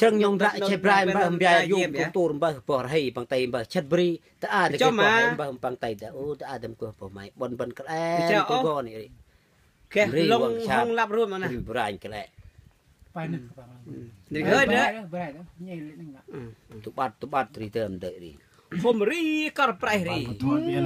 ជឹងញងដាក់ឆេប្រៃបើអំយ៉ាយូពទូរបើបរហីបងតៃបើឆិតបរីតអាតគេបរហីបើបងតៃតអូតអាតំគោបម៉ៃបនបនក្លែទៅកនេះគេលងហងឡាប់រួមណាបរាញ់ក្លែไปนึกฟังនេះហើយណាบ่ได้แล้วញ៉ៃលេនឹងឡាទុបាត់ទុបាត់ត្រីទៅអំដេរីผมรีก็ប្រៃរីถอดเบียร์